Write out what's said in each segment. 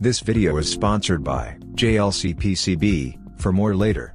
This video is sponsored by JLC PCB, for more later.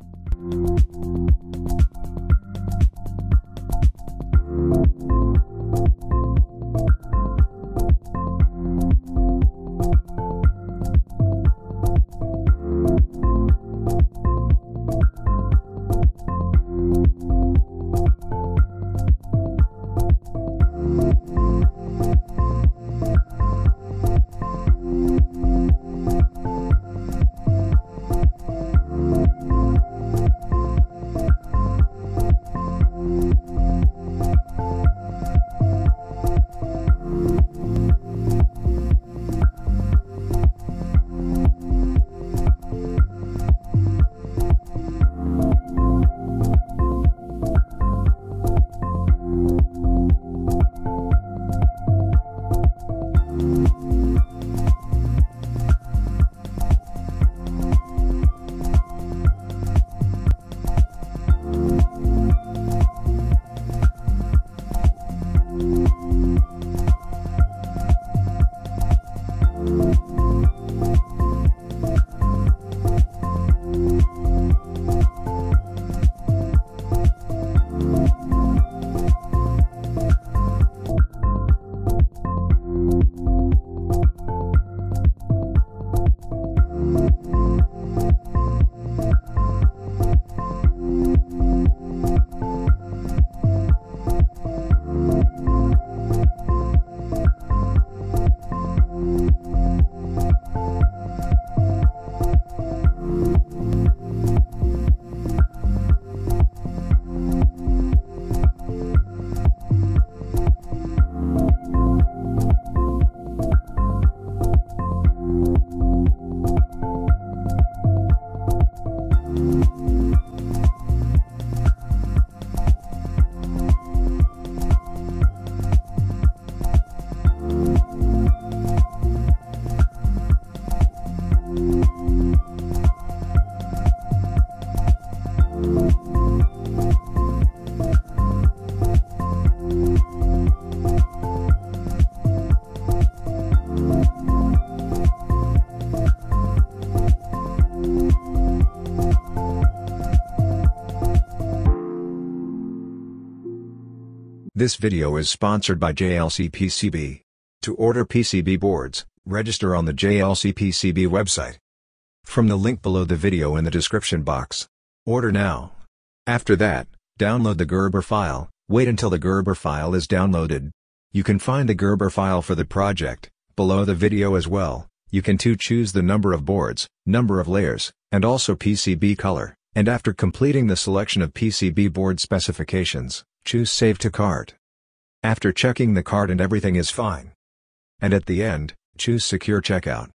This video is sponsored by JLC PCB. To order PCB boards, register on the JLC PCB website. From the link below the video in the description box. Order now. After that, download the Gerber file, wait until the Gerber file is downloaded. You can find the Gerber file for the project, below the video as well. You can too choose the number of boards, number of layers, and also PCB color, and after completing the selection of PCB board specifications, choose Save to Cart. After checking the cart and everything is fine. And at the end, choose Secure Checkout.